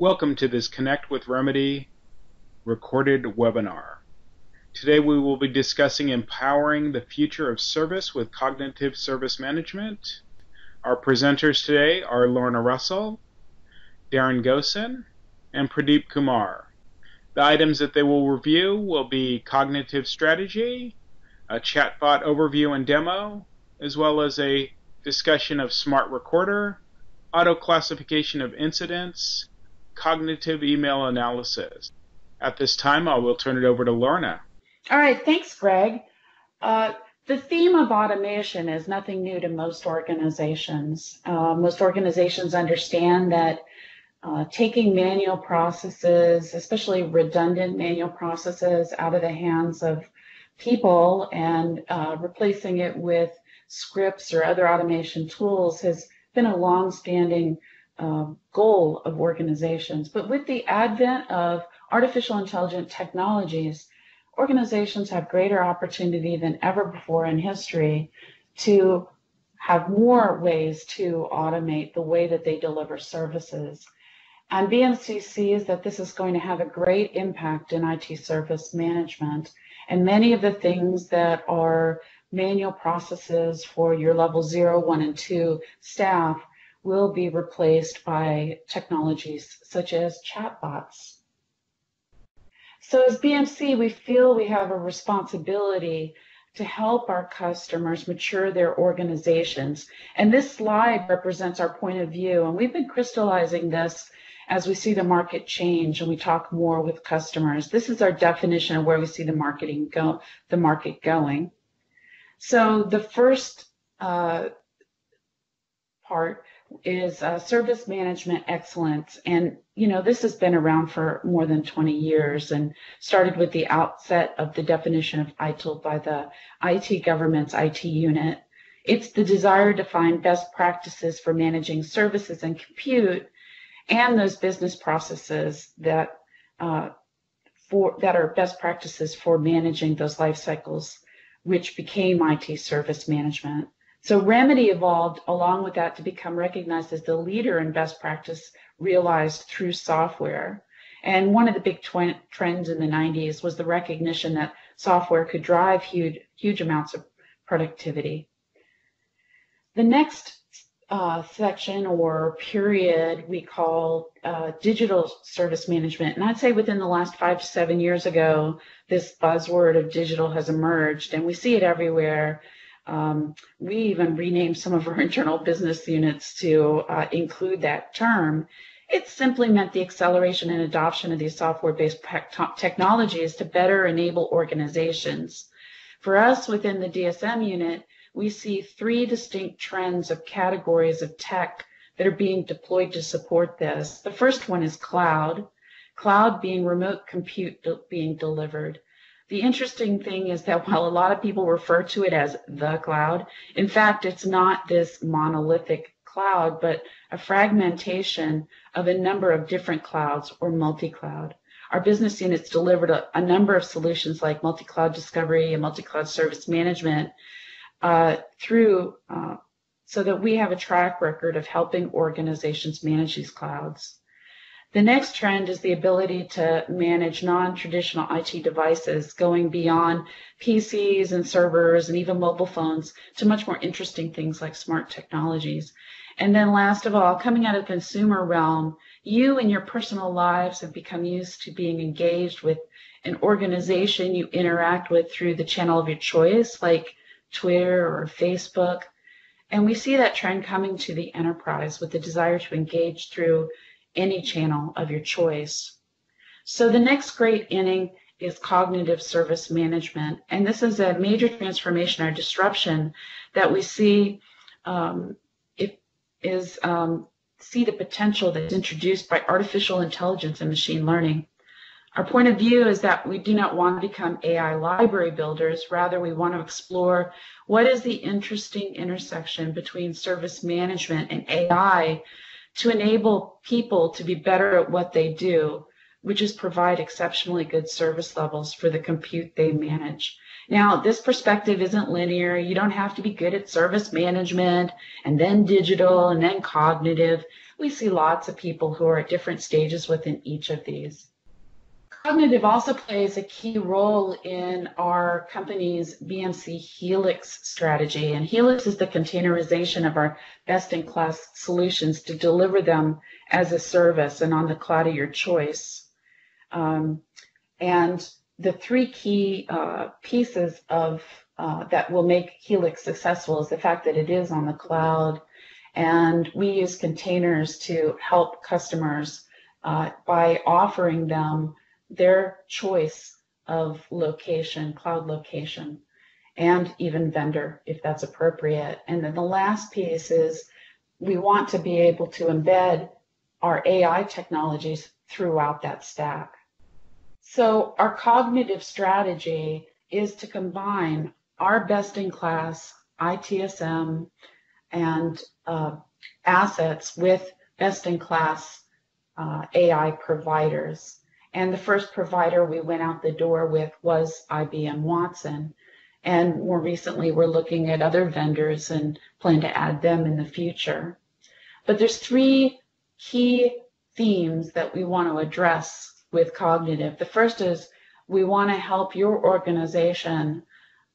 Welcome to this Connect with Remedy recorded webinar. Today we will be discussing empowering the future of service with cognitive service management. Our presenters today are Lorna Russell, Daren Goeson, and Pradeep Kumar. The items that they will review will be cognitive strategy, a chatbot overview and demo, as well as a discussion of smart recorder, auto classification of incidents, cognitive email analysis. At this time, I will turn it over to Lorna. All right, thanks, Greg. Uh, the theme of automation is nothing new to most organizations. Uh, most organizations understand that uh, taking manual processes, especially redundant manual processes, out of the hands of people and uh, replacing it with scripts or other automation tools has been a long-standing uh, goal of organizations. But with the advent of artificial intelligent technologies, organizations have greater opportunity than ever before in history to have more ways to automate the way that they deliver services. And BMC sees that this is going to have a great impact in IT service management. And many of the things that are manual processes for your level zero, one, and two staff will be replaced by technologies such as chatbots. So as BMC, we feel we have a responsibility to help our customers mature their organizations. And this slide represents our point of view. And we've been crystallizing this as we see the market change and we talk more with customers. This is our definition of where we see the marketing go, the market going. So the first uh, part is uh, service management excellence. And, you know, this has been around for more than 20 years and started with the outset of the definition of ITIL by the IT government's IT unit. It's the desire to find best practices for managing services and compute and those business processes that uh, for that are best practices for managing those life cycles, which became IT service management. So Remedy evolved along with that to become recognized as the leader in best practice realized through software. And one of the big tw- trends in the 90s was the recognition that software could drive huge, huge amounts of productivity. The next uh, section or period we call uh, digital service management. And I'd say within the last five to seven years ago, this buzzword of digital has emerged, and we see it everywhere. Um, we even renamed some of our internal business units to uh, include that term. It simply meant the acceleration and adoption of these software based technologies to better enable organizations. For us within the DSM unit, we see three distinct trends of categories of tech that are being deployed to support this. The first one is cloud, cloud being remote compute being delivered. The interesting thing is that while a lot of people refer to it as the cloud, in fact, it's not this monolithic cloud, but a fragmentation of a number of different clouds or multi-cloud. Our business units delivered a, a number of solutions like multi-cloud discovery and multi-cloud service management uh, through uh, so that we have a track record of helping organizations manage these clouds. The next trend is the ability to manage non-traditional IT devices, going beyond PCs and servers and even mobile phones to much more interesting things like smart technologies. And then last of all, coming out of the consumer realm, you and your personal lives have become used to being engaged with an organization you interact with through the channel of your choice, like Twitter or Facebook. And we see that trend coming to the enterprise with the desire to engage through any channel of your choice. So the next great inning is cognitive service management. And this is a major transformation or disruption that we see um, is um, see the potential that's introduced by artificial intelligence and machine learning. Our point of view is that we do not want to become AI library builders. Rather, we want to explore what is the interesting intersection between service management and AI to enable people to be better at what they do, which is provide exceptionally good service levels for the compute they manage. Now, this perspective isn't linear. You don't have to be good at service management and then digital and then cognitive. we see lots of people who are at different stages within each of these. Cognitive also plays a key role in our company's BMC Helix strategy. And Helix is the containerization of our best in class solutions to deliver them as a service and on the cloud of your choice. Um, and the three key uh, pieces of uh, that will make Helix successful is the fact that it is on the cloud, and we use containers to help customers uh, by offering them their choice of location, cloud location, and even vendor if that's appropriate. And then the last piece is we want to be able to embed our AI technologies throughout that stack. So our cognitive strategy is to combine our best in class ITSM and uh, assets with best in class uh, AI providers. And the first provider we went out the door with was IBM Watson. And more recently, we're looking at other vendors and plan to add them in the future. But there's three key themes that we want to address with cognitive. The first is we want to help your organization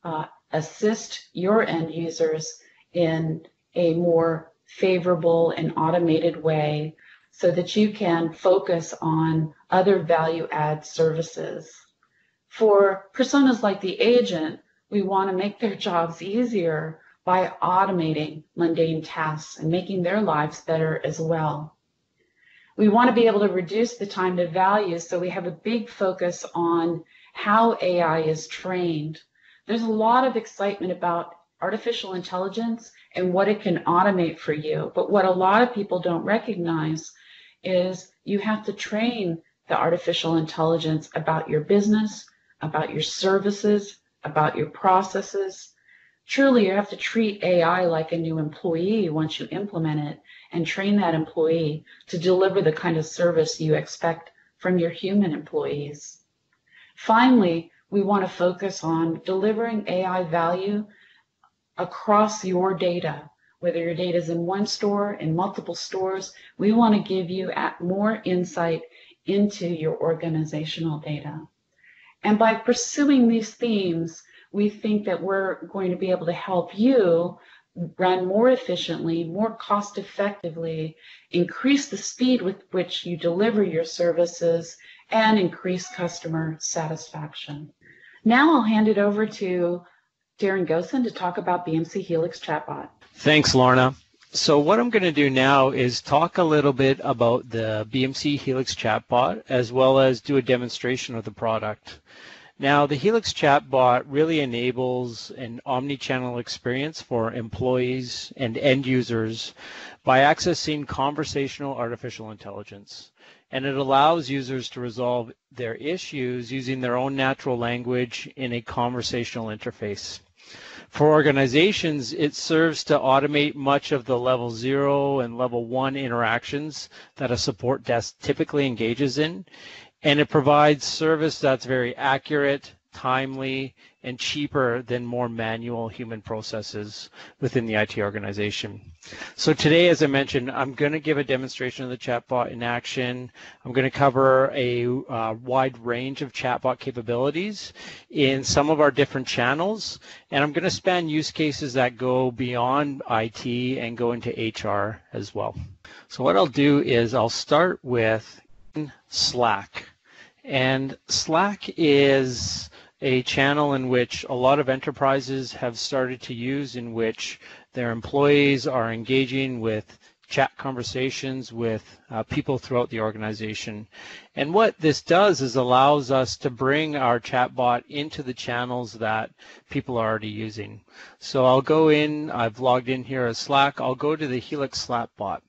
uh, assist your end users in a more favorable and automated way so that you can focus on other value add services. For personas like the agent, we want to make their jobs easier by automating mundane tasks and making their lives better as well. We want to be able to reduce the time to value, so we have a big focus on how AI is trained. There's a lot of excitement about artificial intelligence and what it can automate for you. But what a lot of people don't recognize is you have to train the artificial intelligence about your business, about your services, about your processes, Truly, you have to treat AI like a new employee once you implement it and train that employee to deliver the kind of service you expect from your human employees. Finally, we want to focus on delivering AI value across your data. Whether your data is in one store, in multiple stores, we want to give you more insight into your organizational data. And by pursuing these themes, we think that we're going to be able to help you run more efficiently, more cost effectively, increase the speed with which you deliver your services, and increase customer satisfaction. Now I'll hand it over to Daren Goeson to talk about BMC Helix Chatbot. Thanks, Lorna. So what I'm going to do now is talk a little bit about the BMC Helix chatbot as well as do a demonstration of the product. Now, the Helix chatbot really enables an omni-channel experience for employees and end users by accessing conversational artificial intelligence. And it allows users to resolve their issues using their own natural language in a conversational interface. For organizations, it serves to automate much of the level zero and level one interactions that a support desk typically engages in. And it provides service that's very accurate, timely, and cheaper than more manual human processes within the IT organization. So today, as I mentioned, I'm going to give a demonstration of the chatbot in action. I'm going to cover a uh, wide range of chatbot capabilities in some of our different channels, and I'm going to span use cases that go beyond IT and go into HR as well. So what I'll do is I'll start with Slack. And Slack is a channel in which a lot of enterprises have started to use in which their employees are engaging with chat conversations with uh, people throughout the organization. And what this does is allows us to bring our chatbot into the channels that people are already using. So I'll go in, I've logged in here as Slack, I'll go to the Helix Slack bot.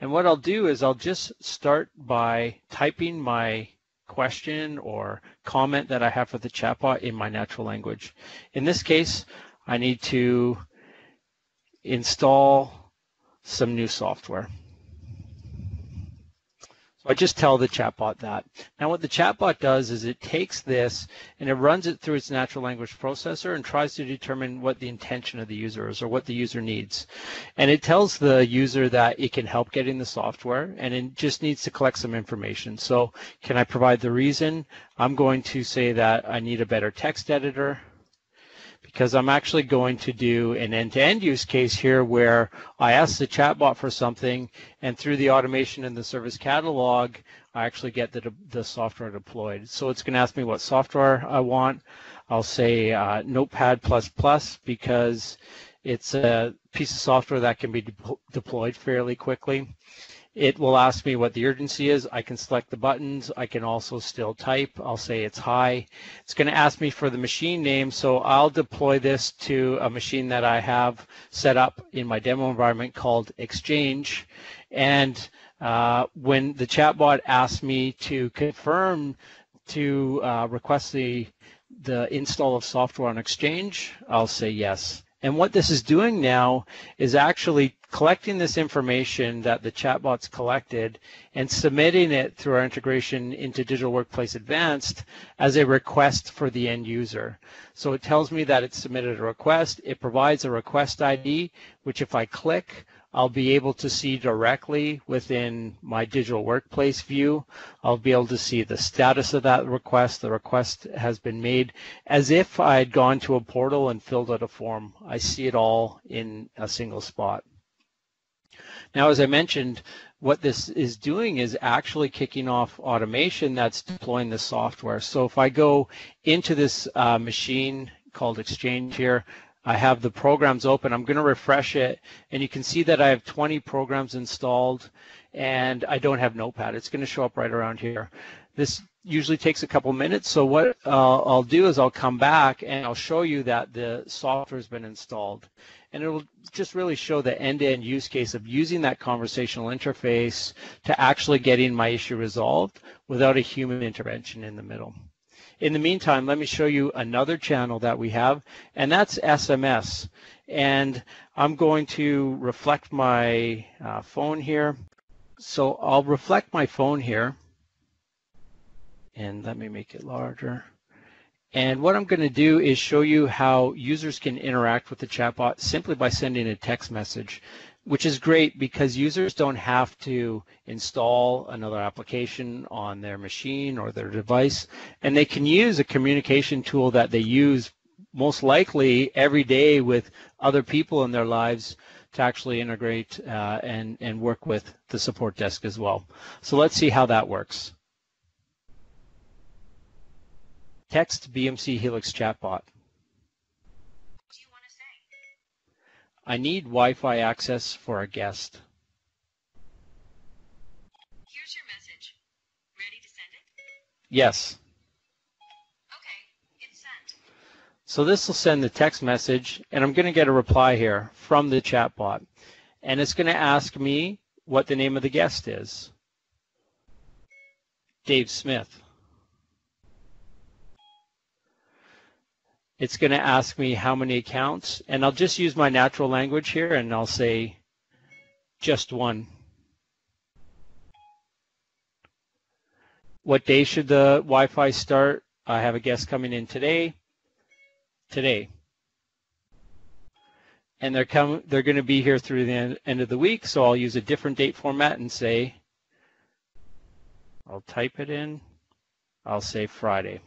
And what I'll do is I'll just start by typing my question or comment that I have for the chatbot in my natural language. In this case, I need to install some new software. So I just tell the chatbot that. Now what the chatbot does is it takes this and it runs it through its natural language processor and tries to determine what the intention of the user is or what the user needs. And it tells the user that it can help getting the software and it just needs to collect some information. So can I provide the reason? I'm going to say that I need a better text editor because I'm actually going to do an end-to-end use case here where I ask the chatbot for something and through the automation in the service catalog, I actually get the, the software deployed. So it's going to ask me what software I want. I'll say uh, Notepad++ because it's a piece of software that can be de deployed fairly quickly. It will ask me what the urgency is. I can select the buttons. I can also still type. I'll say it's high. It's going to ask me for the machine name, so I'll deploy this to a machine that I have set up in my demo environment called Exchange. And uh, when the chatbot asks me to confirm to uh, request the the install of software on Exchange, I'll say yes. And what this is doing now is actually collecting this information that the chatbot's collected and submitting it through our integration into Digital Workplace Advanced as a request for the end user. So it tells me that it's submitted a request. It provides a request ID, which if I click, I'll be able to see directly within my digital workplace view. I'll be able to see the status of that request. The request has been made as if I had gone to a portal and filled out a form. I see it all in a single spot. Now, as I mentioned, what this is doing is actually kicking off automation that's deploying the software. So if I go into this uh, machine called Exchange here, I have the programs open. I'm going to refresh it, and you can see that I have 20 programs installed, and I don't have Notepad. It's going to show up right around here. This usually takes a couple minutes, so what uh, I'll do is I'll come back and I'll show you that the software has been installed. And it will just really show the end-to-end -end use case of using that conversational interface to actually getting my issue resolved without a human intervention in the middle. In the meantime, let me show you another channel that we have, and that's SMS. And I'm going to reflect my uh, phone here. So I'll reflect my phone here. And let me make it larger. And what I'm going to do is show you how users can interact with the chatbot simply by sending a text message which is great because users don't have to install another application on their machine or their device, and they can use a communication tool that they use most likely every day with other people in their lives to actually integrate uh, and, and work with the support desk as well. So let's see how that works. Text BMC Helix chatbot. I need Wi-Fi access for a guest. Here's your message. Ready to send it? Yes. Okay, it's sent. So this will send the text message, and I'm going to get a reply here from the chatbot. And it's going to ask me what the name of the guest is. Dave Smith. It's going to ask me how many accounts, and I'll just use my natural language here, and I'll say just one. What day should the Wi-Fi start? I have a guest coming in today. Today. And they're come, they're going to be here through the end of the week, so I'll use a different date format and say, I'll type it in. I'll say Friday.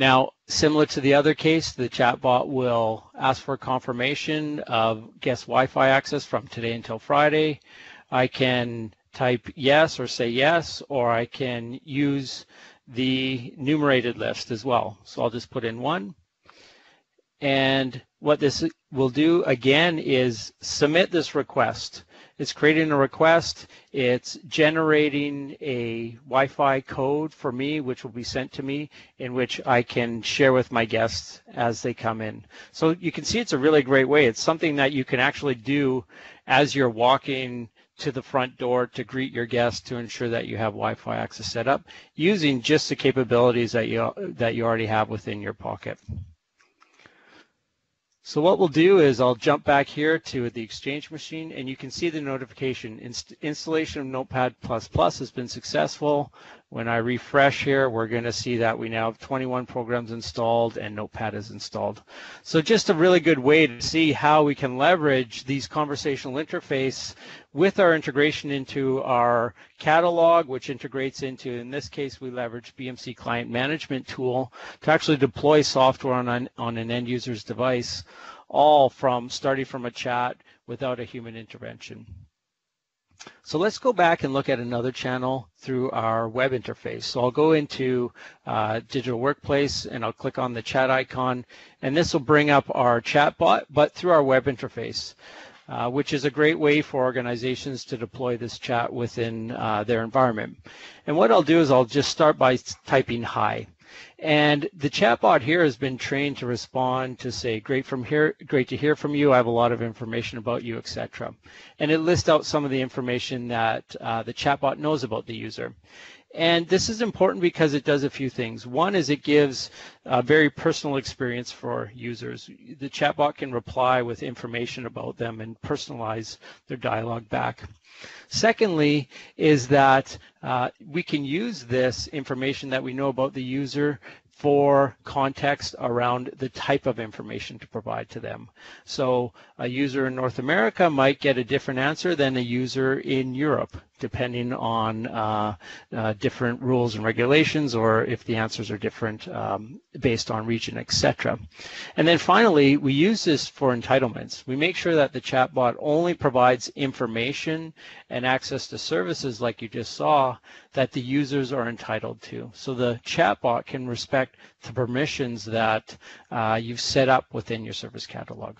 Now, similar to the other case, the chatbot will ask for confirmation of guest Wi-Fi access from today until Friday. I can type yes or say yes, or I can use the numerated list as well. So I'll just put in one. And what this will do again is submit this request. It's creating a request. It's generating a Wi-Fi code for me, which will be sent to me, in which I can share with my guests as they come in. So you can see it's a really great way. It's something that you can actually do as you're walking to the front door to greet your guests to ensure that you have Wi-Fi access set up using just the capabilities that you that you already have within your pocket. So what we'll do is I'll jump back here to the Exchange machine and you can see the notification. Inst installation of Notepad++ has been successful. When I refresh here, we're going to see that we now have 21 programs installed and Notepad is installed. So just a really good way to see how we can leverage these conversational interface with our integration into our catalog, which integrates into, in this case, we leverage BMC Client Management Tool to actually deploy software on an, on an end user's device, all from starting from a chat without a human intervention. So let's go back and look at another channel through our web interface. So I'll go into uh, Digital Workplace and I'll click on the chat icon and this will bring up our chatbot, but through our web interface. Uh, which is a great way for organizations to deploy this chat within uh, their environment. And what I'll do is I'll just start by typing hi. And the chatbot here has been trained to respond to say, great from here, great to hear from you. I have a lot of information about you, etc. And it lists out some of the information that uh, the chatbot knows about the user. And this is important because it does a few things. One is it gives a very personal experience for users. The chatbot can reply with information about them and personalize their dialogue back. Secondly, is that uh, we can use this information that we know about the user for context around the type of information to provide to them. So a user in North America might get a different answer than a user in Europe, depending on uh, uh, different rules and regulations or if the answers are different um, based on region, etc. And then finally, we use this for entitlements. We make sure that the chatbot only provides information and access to services like you just saw that the users are entitled to. So the chatbot can respect the permissions that uh, you've set up within your service catalog.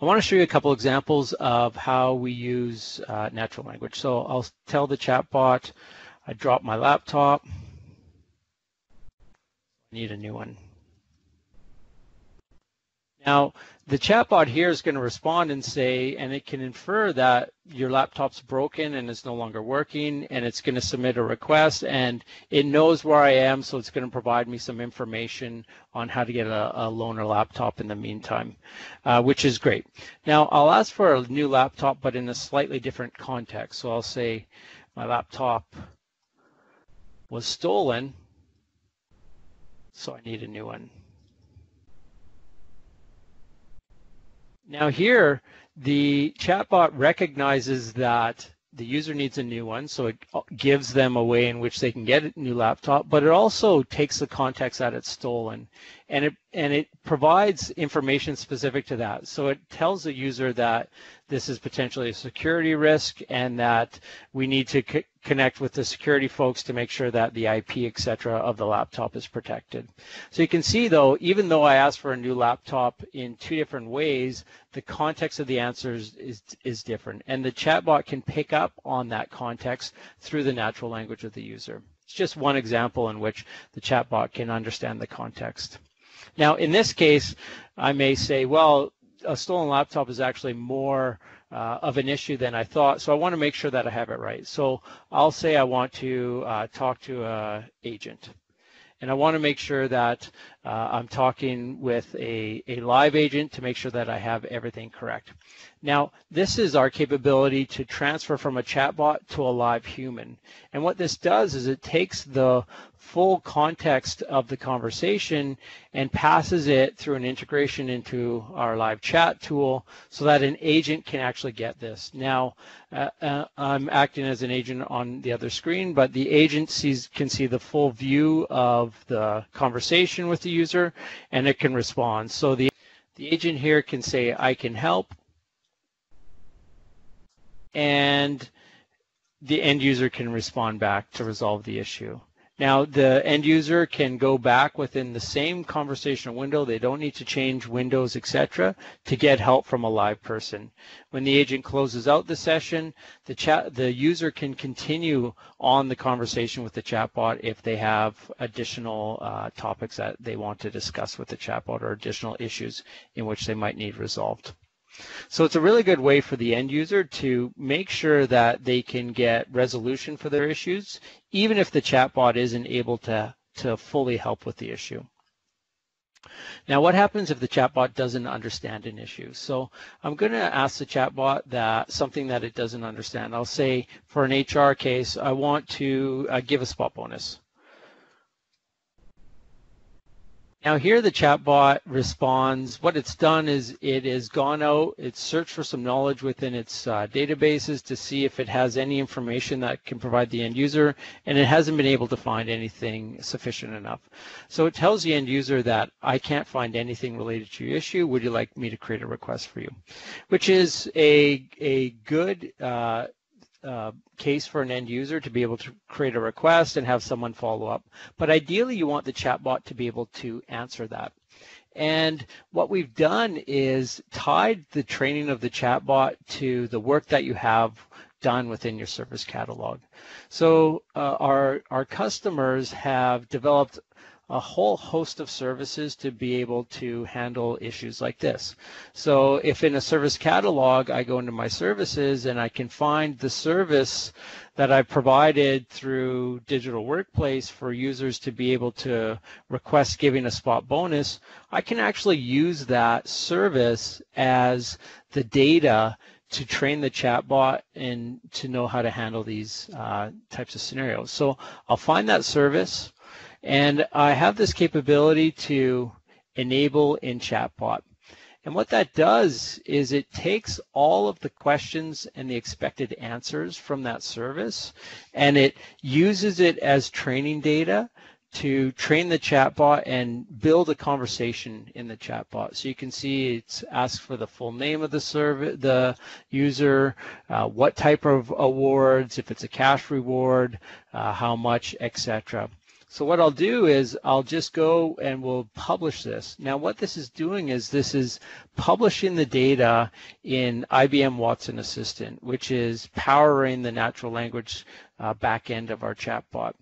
I want to show you a couple examples of how we use uh, natural language. So I'll tell the chatbot, I dropped my laptop, I need a new one. Now, the chatbot here is going to respond and say, and it can infer that your laptop's broken and it's no longer working, and it's going to submit a request, and it knows where I am, so it's going to provide me some information on how to get a, a loaner laptop in the meantime, uh, which is great. Now, I'll ask for a new laptop, but in a slightly different context. So I'll say, my laptop was stolen, so I need a new one. Now here, the chatbot recognizes that the user needs a new one, so it uh, gives them a way in which they can get a new laptop, but it also takes the context that it's stolen. And it and it provides information specific to that. So it tells the user that this is potentially a security risk and that we need to co connect with the security folks to make sure that the IP, etc., of the laptop is protected. So you can see, though, even though I asked for a new laptop in two different ways, the context of the answers is, is different. And the chatbot can pick up on that context through the natural language of the user. It's just one example in which the chatbot can understand the context. Now, in this case, I may say, well, a stolen laptop is actually more uh, of an issue than I thought. So I want to make sure that I have it right. So I'll say I want to uh, talk to an agent. And I want to make sure that uh, I'm talking with a, a live agent to make sure that I have everything correct. Now, this is our capability to transfer from a chatbot to a live human. And what this does is it takes the full context of the conversation and passes it through an integration into our live chat tool so that an agent can actually get this. Now, uh, uh, I'm acting as an agent on the other screen, but the agent sees, can see the full view of the conversation with the user and it can respond. So the, the agent here can say, I can help, and the end user can respond back to resolve the issue. Now, the end user can go back within the same conversational window. They don't need to change windows, etc., to get help from a live person. When the agent closes out the session, the chat, the user can continue on the conversation with the chatbot if they have additional uh, topics that they want to discuss with the chatbot or additional issues in which they might need resolved. So it's a really good way for the end user to make sure that they can get resolution for their issues, even if the chatbot isn't able to, to fully help with the issue. Now, what happens if the chatbot doesn't understand an issue? So I'm going to ask the chatbot that something that it doesn't understand. I'll say for an HR case, I want to uh, give a spot bonus. Now here the chatbot responds. What it's done is it has gone out, it's searched for some knowledge within its uh, databases to see if it has any information that can provide the end user, and it hasn't been able to find anything sufficient enough. So it tells the end user that I can't find anything related to your issue. Would you like me to create a request for you? Which is a a good uh, uh, case for an end user to be able to create a request and have someone follow up. But ideally, you want the chatbot to be able to answer that. And what we've done is tied the training of the chatbot to the work that you have done within your service catalog. So uh, our our customers have developed a whole host of services to be able to handle issues like this. So if in a service catalog, I go into my services and I can find the service that I provided through digital workplace for users to be able to request giving a spot bonus, I can actually use that service as the data to train the chatbot and to know how to handle these uh, types of scenarios. So I'll find that service. And I have this capability to enable in chatbot. And what that does is it takes all of the questions and the expected answers from that service and it uses it as training data to train the chatbot and build a conversation in the chatbot. So you can see it's asked for the full name of the server, the user, uh, what type of awards, if it's a cash reward, uh, how much, etc. So what I'll do is I'll just go and we'll publish this. Now what this is doing is this is publishing the data in IBM Watson Assistant, which is powering the natural language uh, backend of our chatbot.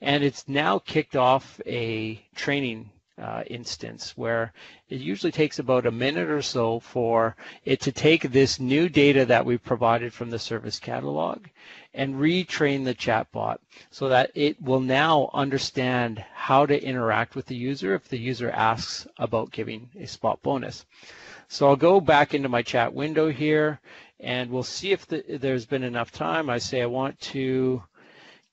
And it's now kicked off a training uh, instance where it usually takes about a minute or so for it to take this new data that we provided from the service catalog and retrain the chatbot so that it will now understand how to interact with the user if the user asks about giving a spot bonus. So I'll go back into my chat window here and we'll see if the, there's been enough time. I say I want to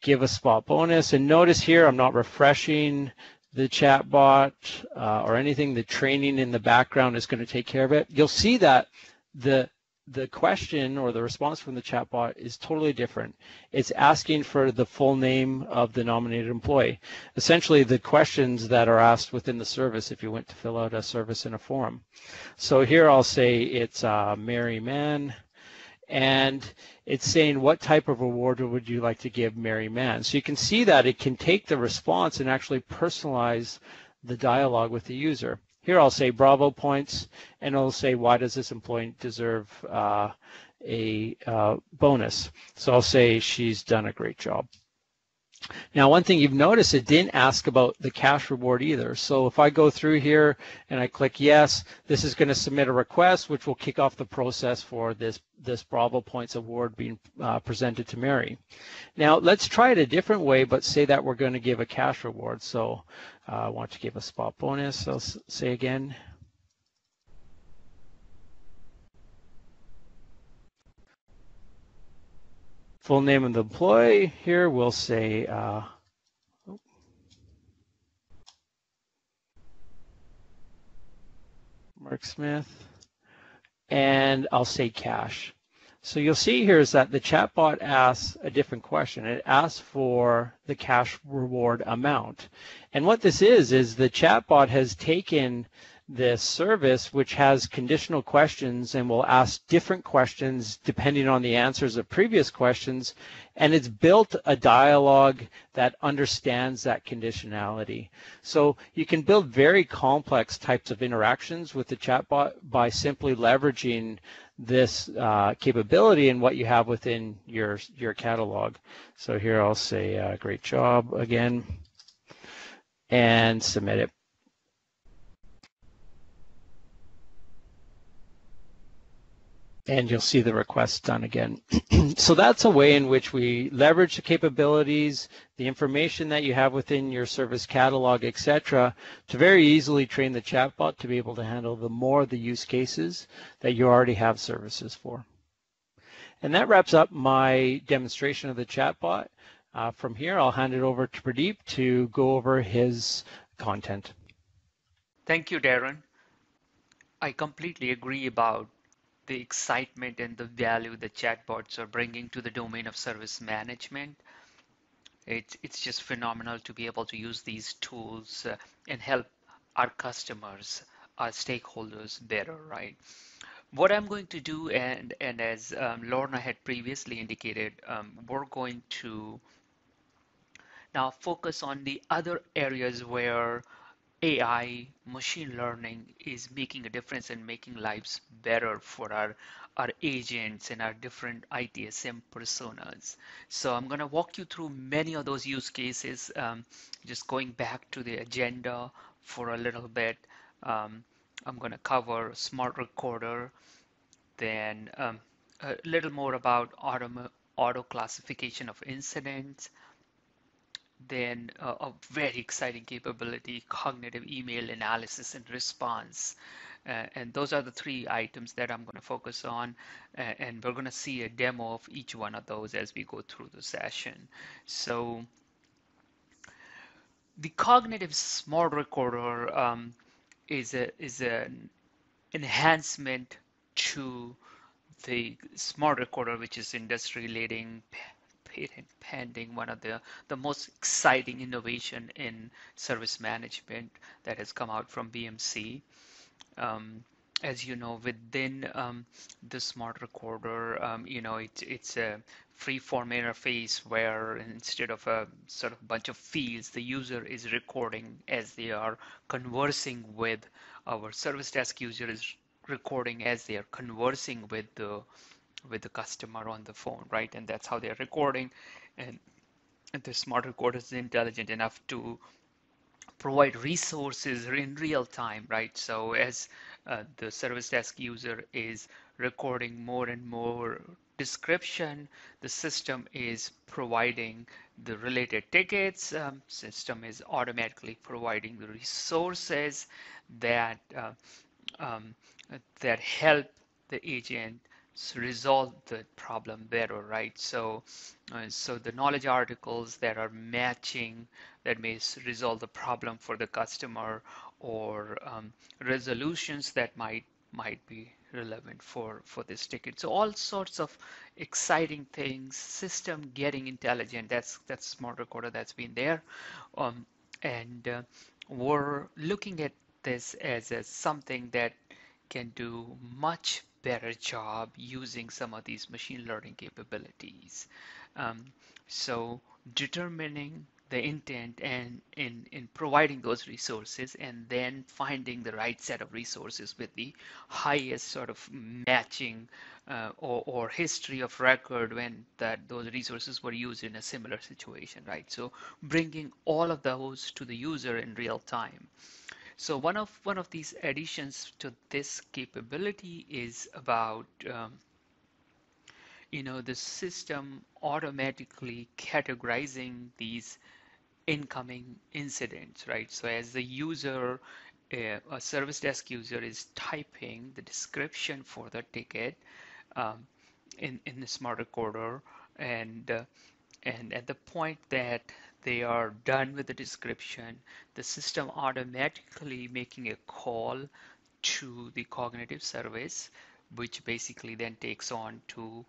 give a spot bonus and notice here I'm not refreshing the chatbot uh, or anything, the training in the background is going to take care of it. You'll see that the the question or the response from the chatbot is totally different. It's asking for the full name of the nominated employee. Essentially, the questions that are asked within the service if you went to fill out a service in a form. So here I'll say it's uh, Mary Mann and it's saying what type of award would you like to give Mary Mann. So you can see that it can take the response and actually personalize the dialogue with the user. Here I'll say Bravo points, and I'll say why does this employee deserve uh, a uh, bonus. So I'll say she's done a great job. Now, one thing you've noticed, it didn't ask about the cash reward either. So if I go through here and I click yes, this is going to submit a request, which will kick off the process for this, this Bravo Points award being uh, presented to Mary. Now, let's try it a different way, but say that we're going to give a cash reward. So uh, I want to give a spot bonus. I'll say again, full name of the employee here, we'll say uh, Mark Smith, and I'll say cash. So you'll see here is that the chatbot asks a different question. It asks for the cash reward amount. And what this is, is the chatbot has taken this service, which has conditional questions and will ask different questions depending on the answers of previous questions. And it's built a dialogue that understands that conditionality. So you can build very complex types of interactions with the chatbot by simply leveraging this uh, capability and what you have within your your catalog. So here I'll say uh, great job again and submit it. And you'll see the request done again. so that's a way in which we leverage the capabilities, the information that you have within your service catalog, etc., to very easily train the chatbot to be able to handle the more the use cases that you already have services for. And that wraps up my demonstration of the chatbot. Uh, from here, I'll hand it over to Pradeep to go over his content. Thank you, Daren. I completely agree about the excitement and the value that chatbots are bringing to the domain of service management. It's, it's just phenomenal to be able to use these tools uh, and help our customers, our stakeholders better, right? What I'm going to do, and, and as um, Lorna had previously indicated, um, we're going to now focus on the other areas where AI, machine learning is making a difference and making lives better for our, our agents and our different ITSM personas. So I'm going to walk you through many of those use cases, um, just going back to the agenda for a little bit. Um, I'm going to cover smart recorder, then um, a little more about auto, auto classification of incidents, then uh, a very exciting capability, cognitive email analysis and response. Uh, and those are the three items that I'm going to focus on. Uh, and we're going to see a demo of each one of those as we go through the session. So the cognitive smart recorder um, is a is an enhancement to the smart recorder, which is industry leading pending, one of the, the most exciting innovation in service management that has come out from BMC. Um, as you know, within um, the smart recorder, um, you know, it, it's a free form interface where instead of a sort of bunch of fields, the user is recording as they are conversing with our service desk user is recording as they are conversing with the with the customer on the phone, right? And that's how they're recording. And, the smart recorder is intelligent enough to provide resources in real time, right? So as uh, the service desk user is recording more and more description, the system is providing the related tickets, um, system is automatically providing the resources that uh, um, that help the agent resolve the problem better, right? So, uh, so the knowledge articles that are matching that may resolve the problem for the customer, or um, resolutions that might might be relevant for for this ticket. So all sorts of exciting things. System getting intelligent. That's that's smart recorder that's been there, um, and uh, we're looking at this as, as something that can do much better job using some of these machine learning capabilities. Um, so determining the intent and in, in providing those resources and then finding the right set of resources with the highest sort of matching uh, or, or history of record when that those resources were used in a similar situation, right? So bringing all of those to the user in real time. So one of one of these additions to this capability is about um, you know the system automatically categorizing these incoming incidents, right? So as the user, uh, a service desk user is typing the description for the ticket um, in in the smart recorder, and uh, and at the point that they are done with the description, the system automatically making a call to the cognitive service, which basically then takes on to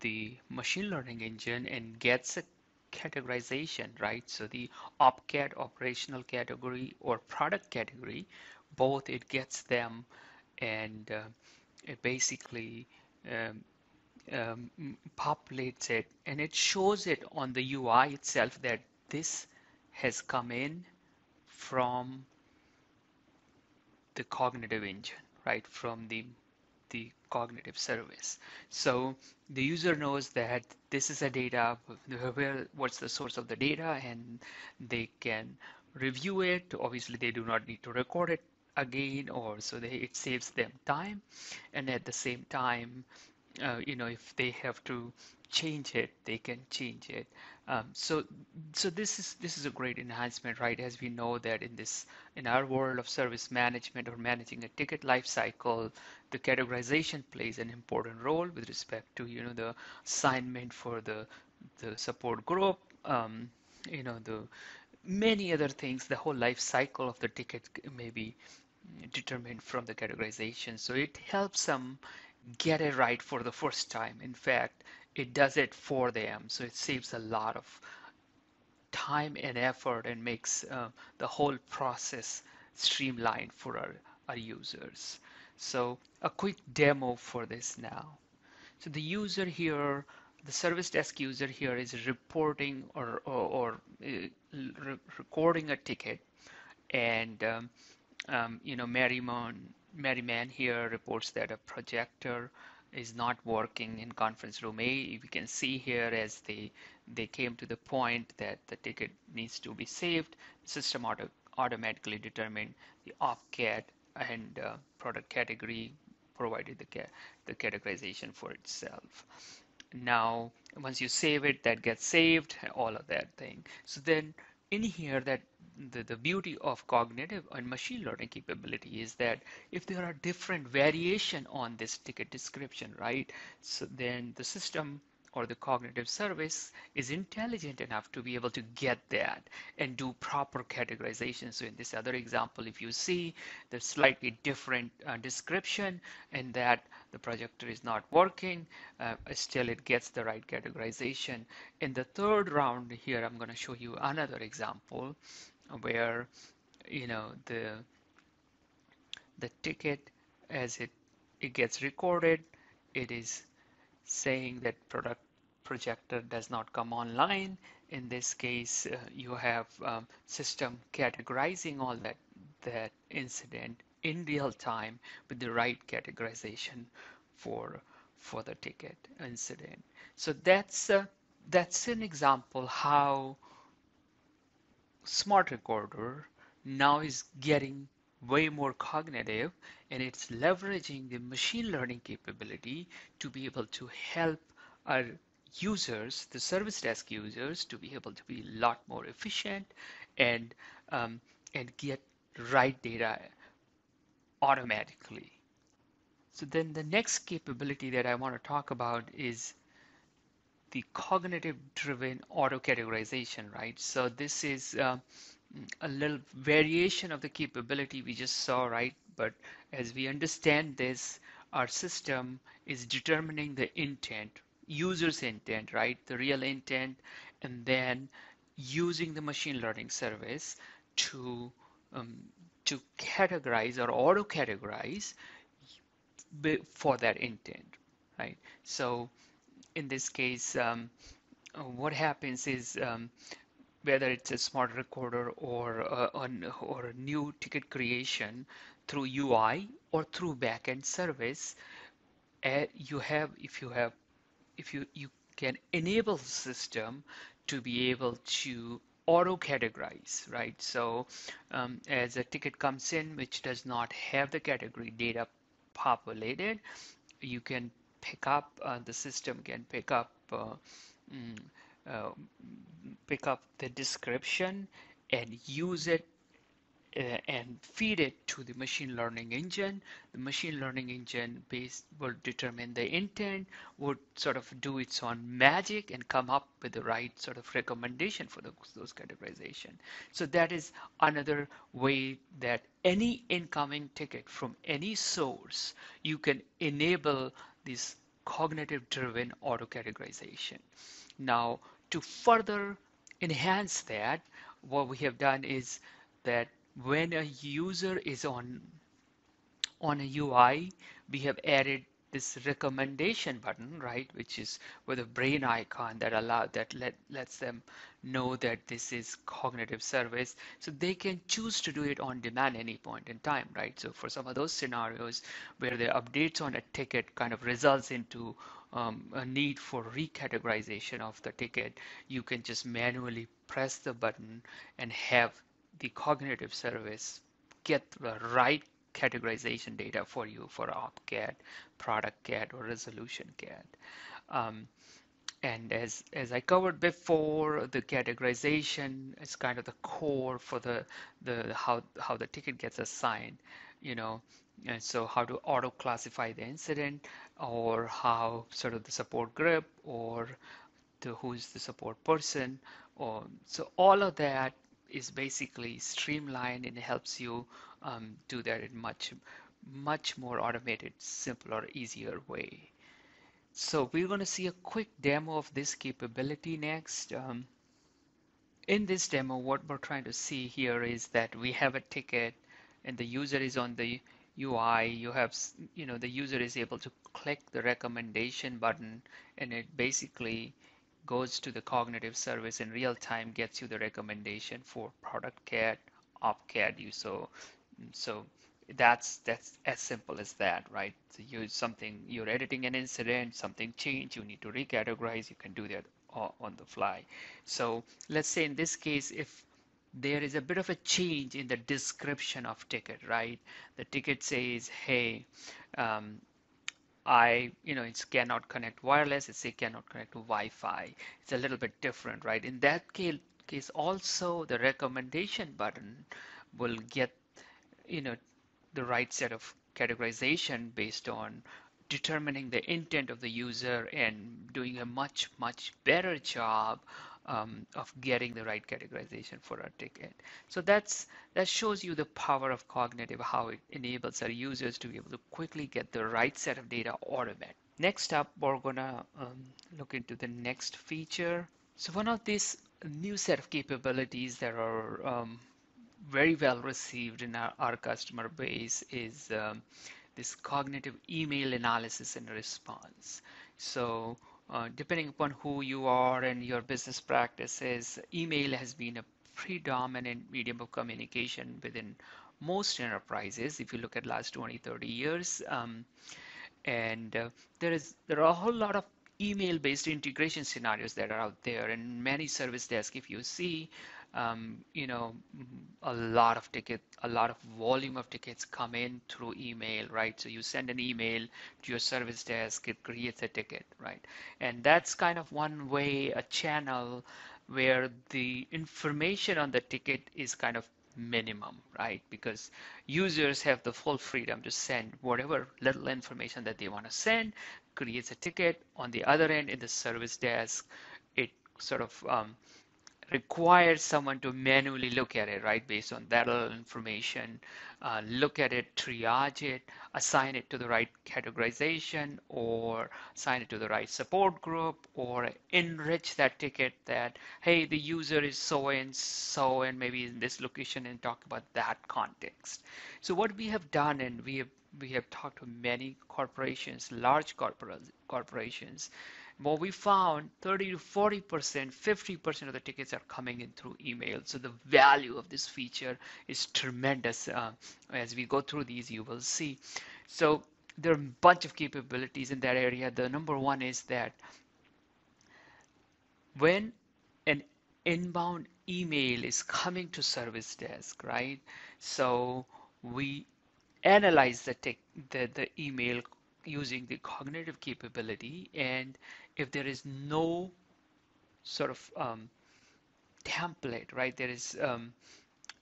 the machine learning engine and gets a categorization, right? So the OPCAT, operational category or product category, both it gets them and uh, it basically um, um, populates it and it shows it on the UI itself that this has come in from the cognitive engine, right? From the the cognitive service. So the user knows that this is a data, where, what's the source of the data, and they can review it. Obviously, they do not need to record it again, or so they, it saves them time. And at the same time, uh, you know, if they have to change it, they can change it. Um, so, so this is this is a great enhancement, right? As we know that in this in our world of service management or managing a ticket lifecycle, the categorization plays an important role with respect to you know the assignment for the the support group, um, you know the many other things. The whole life cycle of the ticket may be determined from the categorization. So it helps them get it right for the first time. In fact, it does it for them. So it saves a lot of time and effort and makes uh, the whole process streamlined for our, our users. So a quick demo for this now. So the user here, the service desk user here is reporting or, or, or uh, re recording a ticket and um, um, you know, Mary Mann, Merriman here reports that a projector is not working in conference room A. We can see here as they they came to the point that the ticket needs to be saved, system auto, automatically determined the off OPCAT and uh, product category provided the, ca the categorization for itself. Now, once you save it, that gets saved, all of that thing. So then in here that the, the beauty of cognitive and machine learning capability is that if there are different variation on this ticket description, right? So then the system or the cognitive service is intelligent enough to be able to get that and do proper categorization. So in this other example, if you see the slightly different uh, description and that the projector is not working, uh, still it gets the right categorization. In the third round here, I'm going to show you another example where you know the the ticket as it it gets recorded, it is saying that product projector does not come online. In this case, uh, you have um, system categorizing all that that incident in real time with the right categorization for for the ticket incident. So that's uh, that's an example how smart recorder now is getting way more cognitive and it's leveraging the machine learning capability to be able to help our users, the service desk users, to be able to be a lot more efficient and um, and get right data automatically. So then the next capability that I want to talk about is the cognitive driven auto categorization, right? So this is uh, a little variation of the capability we just saw, right? But as we understand this, our system is determining the intent, user's intent, right? The real intent, and then using the machine learning service to um, to categorize or auto categorize for that intent, right? So in this case, um, what happens is um, whether it's a smart recorder or uh, on, or a new ticket creation through UI or through backend service, uh, you have if you have if you you can enable the system to be able to auto categorize, right? So um, as a ticket comes in which does not have the category data populated, you can pick up uh, the system can pick up uh, mm, uh, pick up the description and use it and feed it to the machine learning engine. The machine learning engine based will determine the intent, would sort of do its own magic and come up with the right sort of recommendation for the, those categorization. So that is another way that any incoming ticket from any source, you can enable this cognitive driven auto categorization. Now to further enhance that, what we have done is that when a user is on on a UI, we have added this recommendation button, right, which is with a brain icon that allow that let lets them know that this is cognitive service. So they can choose to do it on demand any point in time, right? So for some of those scenarios where the updates on a ticket kind of results into um, a need for recategorization of the ticket, you can just manually press the button and have the cognitive service get the right categorization data for you for OpCat, product cat, or resolution cat. Um, and as as I covered before, the categorization is kind of the core for the the how how the ticket gets assigned, you know, and so how to auto classify the incident, or how sort of the support group, or to who's the support person, or so all of that is basically streamlined and helps you um, do that in much much more automated, simpler, easier way. So we're going to see a quick demo of this capability next. Um, in this demo, what we're trying to see here is that we have a ticket and the user is on the UI. You have, you know, the user is able to click the recommendation button and it basically goes to the cognitive service in real time, gets you the recommendation for product cat, op cat You so, so that's that's as simple as that right so you something you're editing an incident something changed you need to recategorize you can do that on the fly so let's say in this case if there is a bit of a change in the description of ticket right the ticket says hey um, I, you know, it cannot connect wireless, it say cannot connect to Wi-Fi. It's a little bit different, right? In that case, case also the recommendation button will get, you know, the right set of categorization based on determining the intent of the user and doing a much, much better job um, of getting the right categorization for our ticket. So that's that shows you the power of cognitive, how it enables our users to be able to quickly get the right set of data automated. Next up, we're gonna um, look into the next feature. So one of these new set of capabilities that are um, very well received in our, our customer base is um, this cognitive email analysis and response. So uh, depending upon who you are and your business practices, email has been a predominant medium of communication within most enterprises. If you look at last 20, 30 years, um, and uh, there is there are a whole lot of email-based integration scenarios that are out there, and many service desk If you see, um, you know, a lot of ticket, a lot of volume of tickets come in through email, right? So you send an email to your service desk, it creates a ticket, right? And that's kind of one way, a channel where the information on the ticket is kind of minimum, right? Because users have the full freedom to send whatever little information that they want to send, creates a ticket. On the other end, in the service desk, it sort of um, requires someone to manually look at it, right, based on that information, uh, look at it, triage it, assign it to the right categorization, or assign it to the right support group, or enrich that ticket that, hey, the user is so and so, and maybe in this location, and talk about that context. So what we have done, and we have we have talked to many corporations, large corporations, what we found 30 to 40 percent 50 percent of the tickets are coming in through email. So the value of this feature is tremendous uh, as we go through these you will see. So there are a bunch of capabilities in that area. The number one is that when an inbound email is coming to service desk right? So we analyze the, the, the email using the cognitive capability and if there is no sort of um, template right? There is um,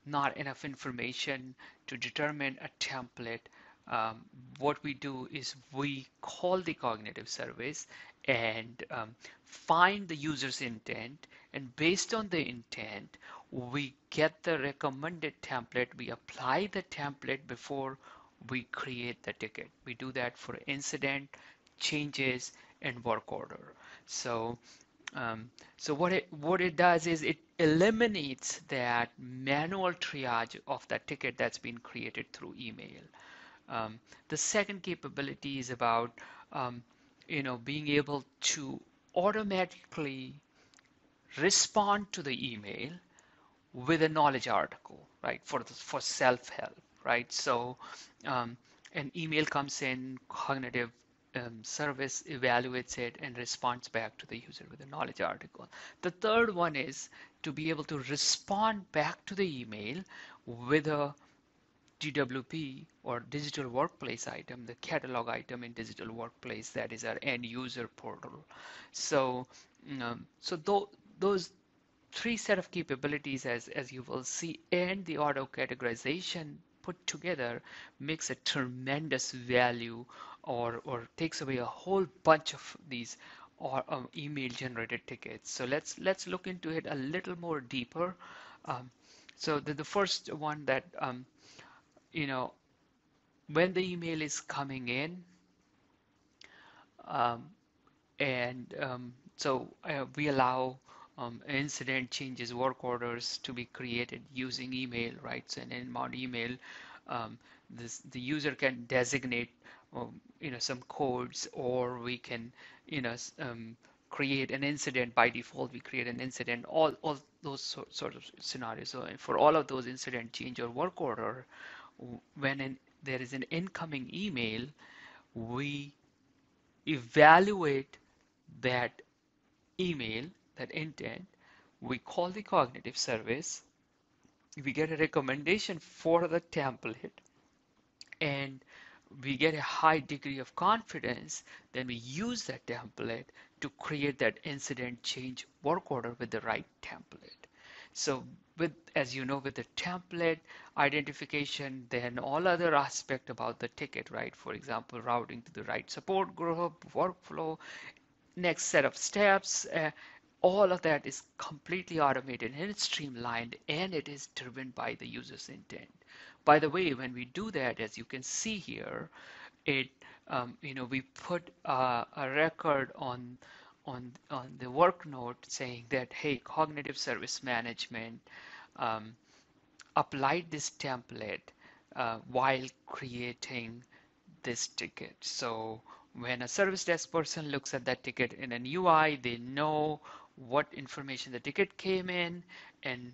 not enough information to determine a template. Um, what we do is we call the cognitive service and um, find the user's intent and based on the intent we get the recommended template. We apply the template before we create the ticket. We do that for incident, changes, and work order. So, um, so what it what it does is it eliminates that manual triage of that ticket that's been created through email. Um, the second capability is about um, you know being able to automatically respond to the email with a knowledge article, right? For the, for self-help right? So um, an email comes in, cognitive um, service evaluates it and responds back to the user with a knowledge article. The third one is to be able to respond back to the email with a DWP or digital workplace item, the catalog item in digital workplace that is our end user portal. So, um, so th those three set of capabilities as, as you will see and the auto categorization put together makes a tremendous value or, or takes away a whole bunch of these or um, email generated tickets. So let's let's look into it a little more deeper. Um, so the, the first one that um, you know when the email is coming in um, and um, so uh, we allow um, incident changes work orders to be created using email, right? So in inbound email, this, the user can designate, um, you know, some codes, or we can, you know, um, create an incident by default. We create an incident, all all those sort, sort of scenarios. So for all of those incident change or work order, when an, there is an incoming email, we evaluate that email that intent, we call the cognitive service, we get a recommendation for the template, and we get a high degree of confidence, then we use that template to create that incident change work order with the right template. So with, as you know, with the template identification, then all other aspect about the ticket, right? For example, routing to the right support group, workflow, next set of steps, uh, all of that is completely automated and it's streamlined and it is driven by the user's intent. By the way, when we do that, as you can see here, it um, you know we put a record on on on the work note saying that hey, cognitive service management um, applied this template uh, while creating this ticket. So when a service desk person looks at that ticket in an UI, they know what information the ticket came in and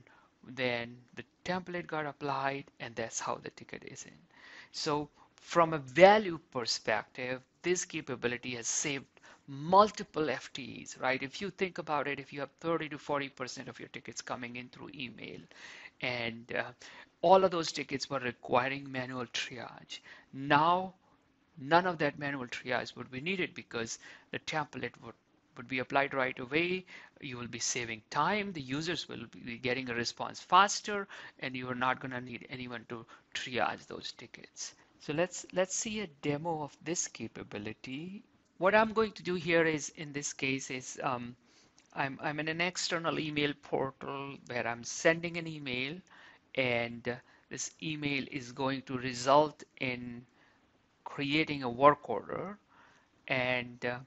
then the template got applied and that's how the ticket is in. So from a value perspective, this capability has saved multiple FTEs, right? If you think about it, if you have 30 to 40% of your tickets coming in through email and uh, all of those tickets were requiring manual triage. Now, none of that manual triage would be needed because the template would would be applied right away. You will be saving time. The users will be getting a response faster, and you are not going to need anyone to triage those tickets. So let's let's see a demo of this capability. What I'm going to do here is, in this case, is um, I'm I'm in an external email portal where I'm sending an email, and this email is going to result in creating a work order, and uh,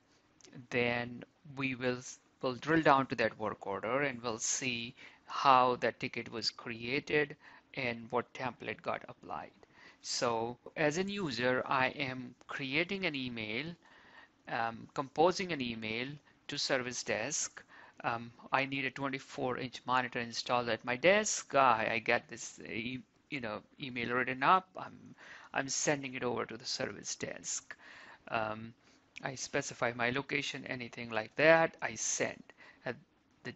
then we will will drill down to that work order and we'll see how that ticket was created and what template got applied. So as an user, I am creating an email, um, composing an email to service desk. Um, I need a 24 inch monitor installed at my desk. I, I get this, e you know, email written up. I'm, I'm sending it over to the service desk. Um, I specify my location, anything like that, I send.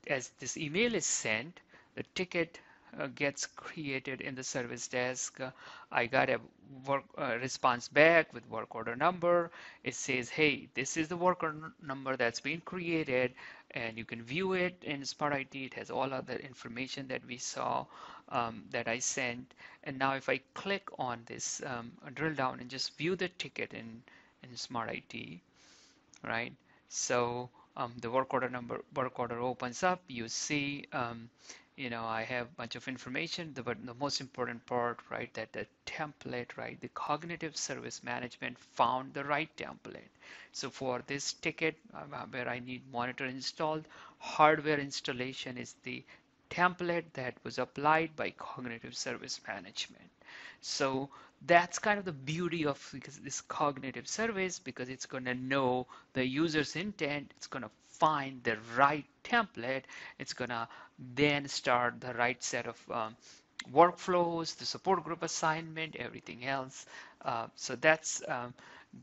As this email is sent, the ticket uh, gets created in the service desk. Uh, I got a work uh, response back with work order number. It says, hey, this is the work order number that's been created and you can view it in Smart IT. It has all other information that we saw um, that I sent. And now if I click on this um, drill down and just view the ticket in, in Smart IT, right? So um, the work order number work order opens up. You see, um, you know, I have a bunch of information. The, but the most important part, right, that the template, right, the cognitive service management found the right template. So for this ticket uh, where I need monitor installed, hardware installation is the template that was applied by cognitive service management. So that's kind of the beauty of this cognitive service because it's going to know the user's intent. It's going to find the right template. It's going to then start the right set of um, workflows, the support group assignment, everything else. Uh, so that's um,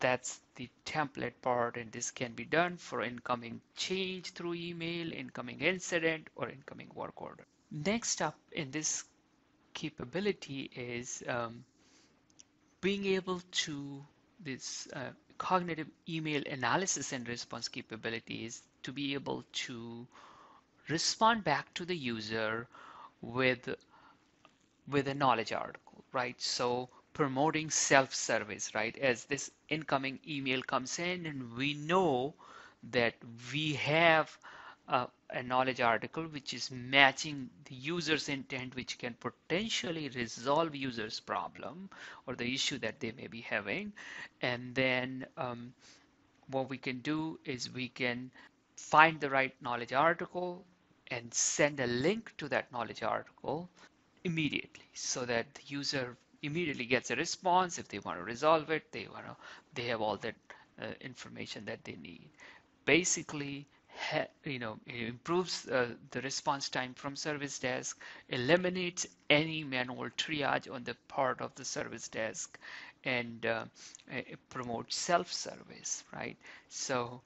that's the template part and this can be done for incoming change through email, incoming incident or incoming work order. Next up in this capability is um, being able to this uh, cognitive email analysis and response capabilities to be able to respond back to the user with with a knowledge article, right? So promoting self-service, right? As this incoming email comes in and we know that we have uh, a knowledge article which is matching the user's intent which can potentially resolve user's problem or the issue that they may be having. And then um, what we can do is we can find the right knowledge article and send a link to that knowledge article immediately so that the user immediately gets a response. If they want to resolve it they want to they have all that uh, information that they need. Basically you know improves uh, the response time from service desk eliminates any manual triage on the part of the service desk and uh, promotes self-service right? So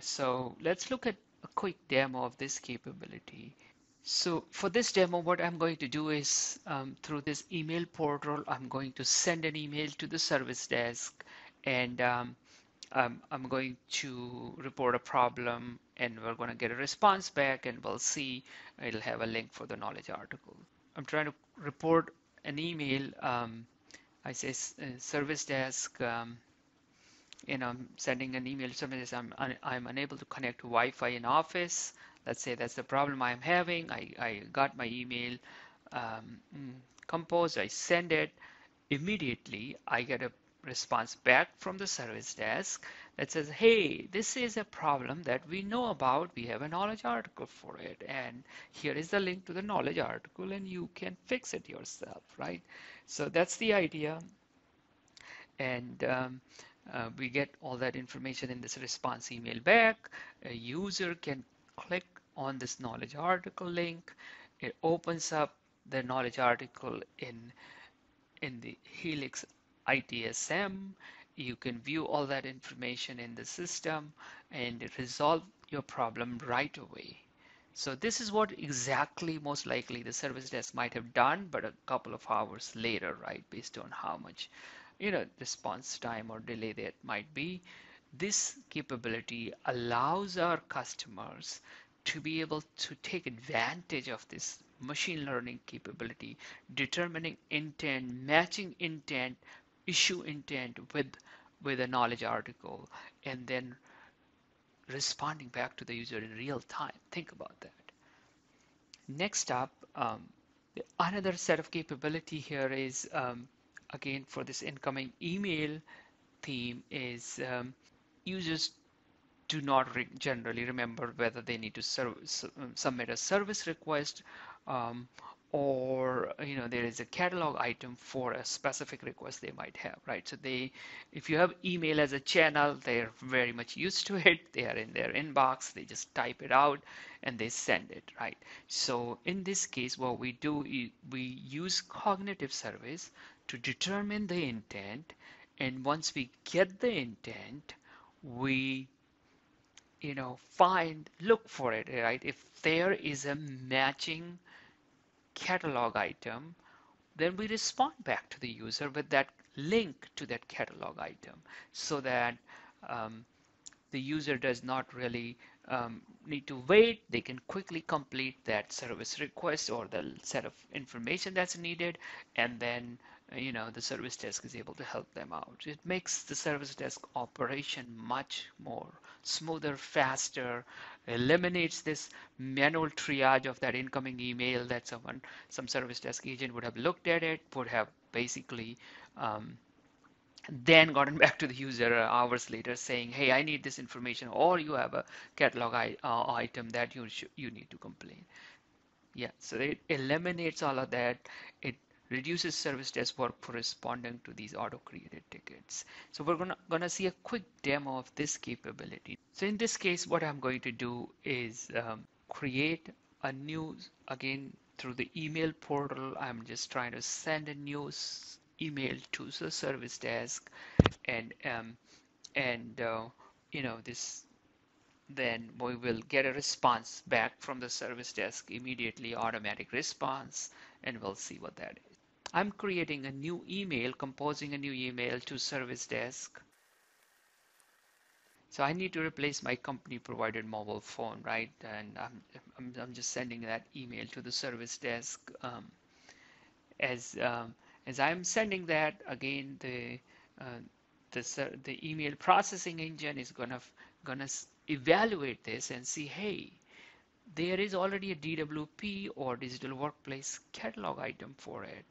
so let's look at a quick demo of this capability. So for this demo, what I'm going to do is um, through this email portal, I'm going to send an email to the service desk and um, um, I'm going to report a problem and we're going to get a response back and we'll see it'll have a link for the knowledge article. I'm trying to report an email. Um, I say uh, service desk, um, you know, I'm sending an email to service. I'm, I'm unable to connect to Wi-Fi in office let's say that's the problem I'm having. I, I got my email um, mm, composed, I send it. Immediately, I get a response back from the service desk that says, hey, this is a problem that we know about. We have a knowledge article for it. And here is the link to the knowledge article and you can fix it yourself, right? So that's the idea. And um, uh, we get all that information in this response email back. A user can click on this knowledge article link. It opens up the knowledge article in, in the Helix ITSM. You can view all that information in the system and resolve your problem right away. So this is what exactly most likely the service desk might have done, but a couple of hours later, right, based on how much, you know, response time or delay that might be. This capability allows our customers to be able to take advantage of this machine learning capability, determining intent, matching intent, issue intent with, with a knowledge article, and then responding back to the user in real time. Think about that. Next up, um, another set of capability here is, um, again, for this incoming email theme is um, users do not re generally remember whether they need to um, submit a service request um, or you know there is a catalog item for a specific request they might have right? So they if you have email as a channel they're very much used to it. They are in their inbox. They just type it out and they send it right? So in this case what we do is we use cognitive service to determine the intent. And once we get the intent we you know, find, look for it, right? If there is a matching catalog item, then we respond back to the user with that link to that catalog item so that um, the user does not really um, need to wait. They can quickly complete that service request or the set of information that's needed and then you know the service desk is able to help them out. It makes the service desk operation much more smoother faster eliminates this manual triage of that incoming email that someone some service desk agent would have looked at it would have basically um, then gotten back to the user hours later saying hey i need this information or you have a catalog uh, item that you you need to complain. Yeah so it eliminates all of that. It reduces service desk work for responding to these auto-created tickets. So we're gonna, gonna see a quick demo of this capability. So in this case, what I'm going to do is um, create a new, again, through the email portal, I'm just trying to send a new email to the service desk and, um, and uh, you know, this then we will get a response back from the service desk immediately automatic response and we'll see what that is I'm creating a new email, composing a new email to service desk. So I need to replace my company provided mobile phone, right? And I'm, I'm, I'm just sending that email to the service desk. Um, as um, as I'm sending that, again, the uh, the the email processing engine is gonna gonna evaluate this and see, hey, there is already a DWP or digital workplace catalog item for it.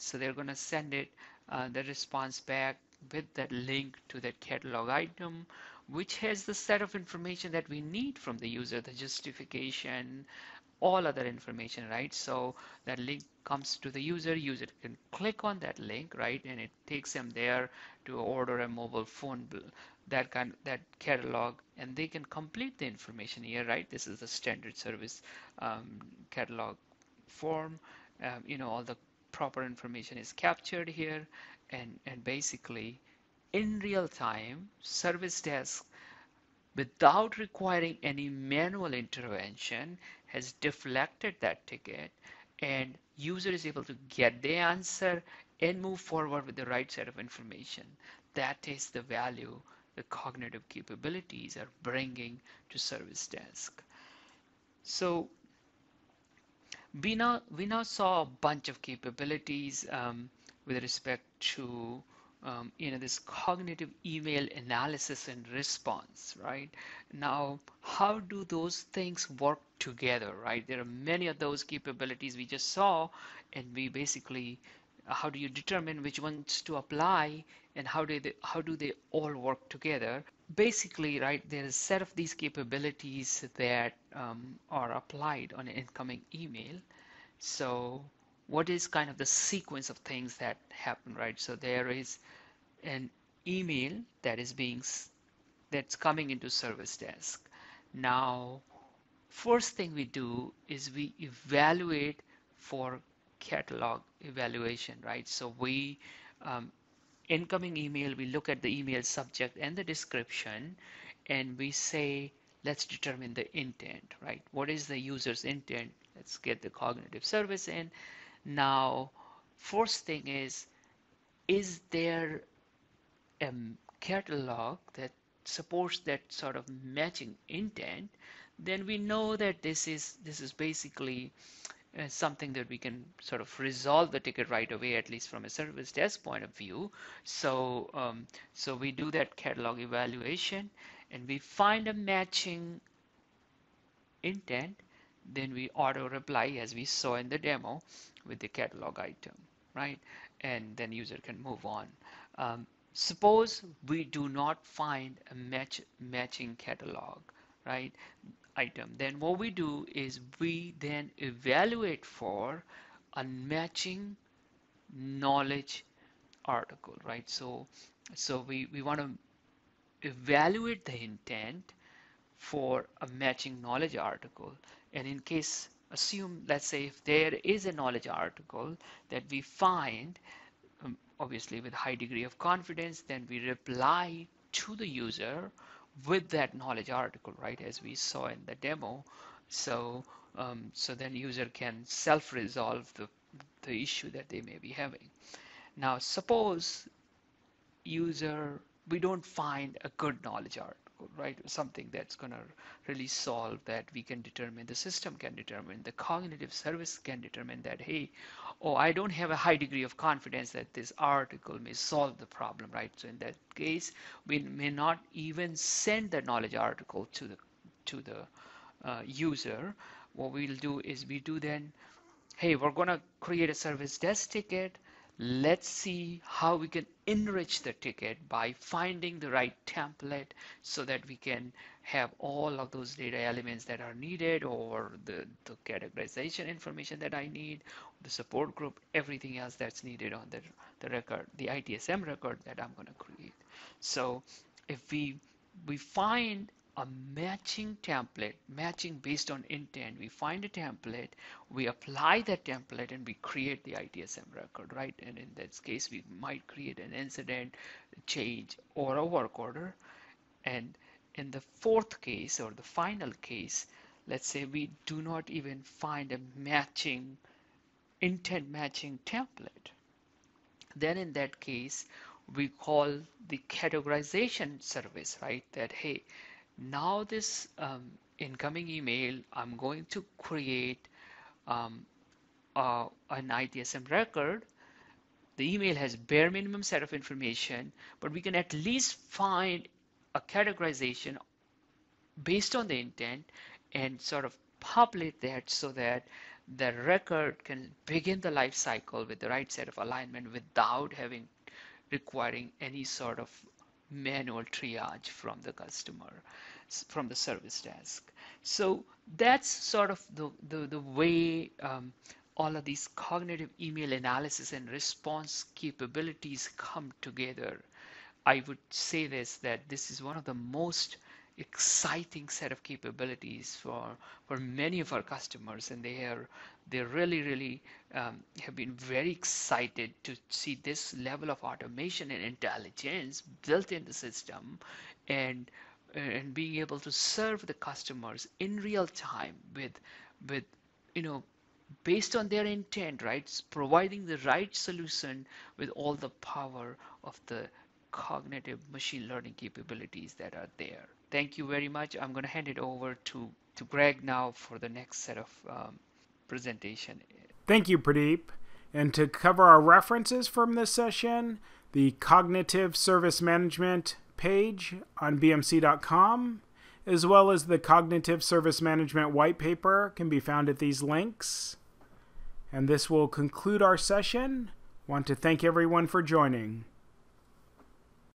So they're going to send it uh, the response back with that link to that catalog item, which has the set of information that we need from the user, the justification, all other information, right? So that link comes to the user, user can click on that link, right? And it takes them there to order a mobile phone bill, that kind that catalog, and they can complete the information here, right? This is the standard service um, catalog form. Um, you know, all the proper information is captured here, and and basically, in real time, service desk without requiring any manual intervention has deflected that ticket and user is able to get the answer and move forward with the right set of information. That is the value the cognitive capabilities are bringing to service desk. So we now we now saw a bunch of capabilities um, with respect to um, you know this cognitive email analysis and response right? Now how do those things work together right? There are many of those capabilities we just saw and we basically how do you determine which ones to apply and how do they how do they all work together basically right there's a set of these capabilities that um, are applied on an incoming email so what is kind of the sequence of things that happen, right? So there is an email that is being that's coming into service desk. Now, first thing we do is we evaluate for catalog evaluation, right? So we um, incoming email, we look at the email subject and the description, and we say, let's determine the intent, right? What is the user's intent? Let's get the cognitive service in. Now, first thing is, is there a catalog that supports that sort of matching intent? Then we know that this is this is basically uh, something that we can sort of resolve the ticket right away, at least from a service desk point of view. So um, so we do that catalog evaluation, and we find a matching intent then we auto reply as we saw in the demo with the catalog item, right? And then user can move on. Um, suppose we do not find a match matching catalog, right? Item. Then what we do is we then evaluate for a matching knowledge article, right? So, so we, we want to evaluate the intent for a matching knowledge article and in case, assume, let's say, if there is a knowledge article that we find, um, obviously with high degree of confidence, then we reply to the user with that knowledge article, right? As we saw in the demo. So, um, so then user can self-resolve the, the issue that they may be having. Now, suppose user, we don't find a good knowledge article right? Something that's going to really solve that we can determine, the system can determine, the cognitive service can determine that, hey, oh, I don't have a high degree of confidence that this article may solve the problem, right? So in that case, we may not even send the knowledge article to the to the uh, user. What we'll do is we do then, hey, we're going to create a service desk ticket Let's see how we can enrich the ticket by finding the right template so that we can have all of those data elements that are needed or the, the categorization information that I need, the support group, everything else that's needed on the, the record, the ITSM record that I'm going to create. So if we we find a matching template, matching based on intent. We find a template, we apply that template, and we create the ITSM record, right? And in this case, we might create an incident, change, or a work order. And in the fourth case, or the final case, let's say we do not even find a matching, intent matching template, then in that case we call the categorization service right that hey now this um, incoming email i'm going to create um, uh, an ITSM record. The email has bare minimum set of information but we can at least find a categorization based on the intent and sort of populate that so that the record can begin the life cycle with the right set of alignment without having requiring any sort of manual triage from the customer from the service desk. So that's sort of the the, the way um, all of these cognitive email analysis and response capabilities come together. I would say this that this is one of the most exciting set of capabilities for for many of our customers and they are they really really um, have been very excited to see this level of automation and intelligence built in the system. And and being able to serve the customers in real time with with you know based on their intent right providing the right solution with all the power of the cognitive machine learning capabilities that are there thank you very much. I'm going to hand it over to, to Greg now for the next set of um, presentation. Thank you, Pradeep. And to cover our references from this session, the Cognitive Service Management page on bmc.com, as well as the Cognitive Service Management white paper can be found at these links. And this will conclude our session. Want to thank everyone for joining.